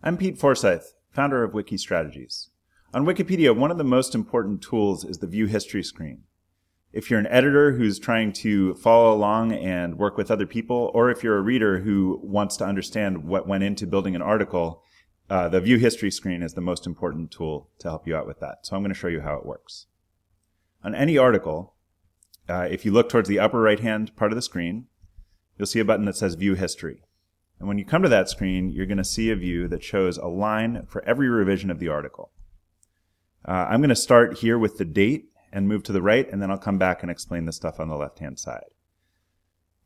I'm Pete Forsyth, founder of Wiki Strategies. On Wikipedia, one of the most important tools is the View History screen. If you're an editor who's trying to follow along and work with other people, or if you're a reader who wants to understand what went into building an article, uh, the View History screen is the most important tool to help you out with that. So I'm going to show you how it works. On any article, uh, if you look towards the upper right hand part of the screen, you'll see a button that says View History. And when you come to that screen, you're going to see a view that shows a line for every revision of the article. Uh, I'm going to start here with the date and move to the right, and then I'll come back and explain the stuff on the left-hand side.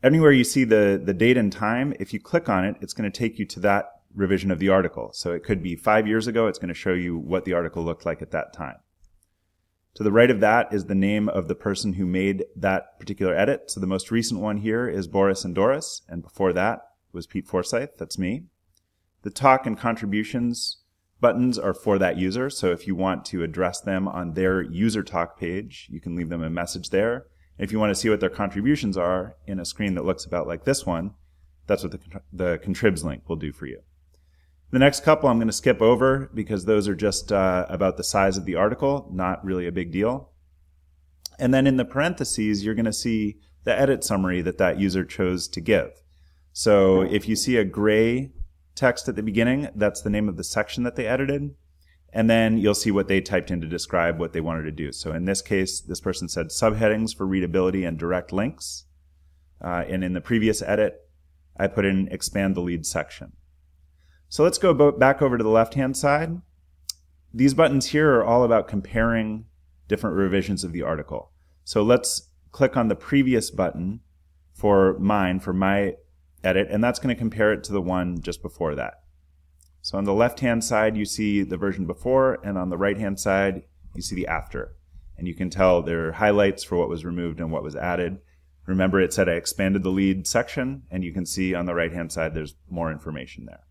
Anywhere you see the, the date and time, if you click on it, it's going to take you to that revision of the article. So it could be five years ago. It's going to show you what the article looked like at that time. To the right of that is the name of the person who made that particular edit. So the most recent one here is Boris and Doris, and before that was Pete Forsyth. That's me. The talk and contributions buttons are for that user. So if you want to address them on their user talk page, you can leave them a message there. If you want to see what their contributions are in a screen that looks about like this one, that's what the, the contribs link will do for you. The next couple I'm going to skip over because those are just uh, about the size of the article, not really a big deal. And then in the parentheses, you're going to see the edit summary that that user chose to give. So if you see a gray text at the beginning, that's the name of the section that they edited. And then you'll see what they typed in to describe what they wanted to do. So in this case, this person said subheadings for readability and direct links. Uh, and in the previous edit, I put in expand the lead section. So let's go back over to the left-hand side. These buttons here are all about comparing different revisions of the article. So let's click on the previous button for mine, for my edit, and that's going to compare it to the one just before that. So on the left-hand side, you see the version before, and on the right-hand side, you see the after. And you can tell there are highlights for what was removed and what was added. Remember, it said I expanded the lead section, and you can see on the right-hand side, there's more information there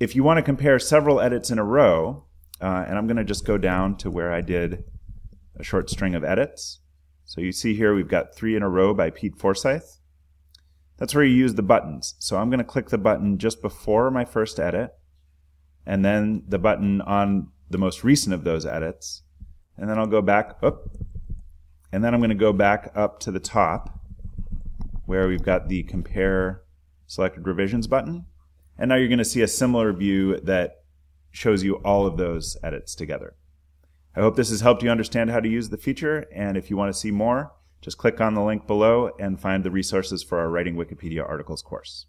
if you want to compare several edits in a row, uh, and I'm going to just go down to where I did a short string of edits. So you see here we've got three in a row by Pete Forsyth. That's where you use the buttons. So I'm going to click the button just before my first edit, and then the button on the most recent of those edits, and then I'll go back up, and then I'm going to go back up to the top where we've got the compare selected revisions button. And now you're going to see a similar view that shows you all of those edits together. I hope this has helped you understand how to use the feature, and if you want to see more, just click on the link below and find the resources for our Writing Wikipedia articles course.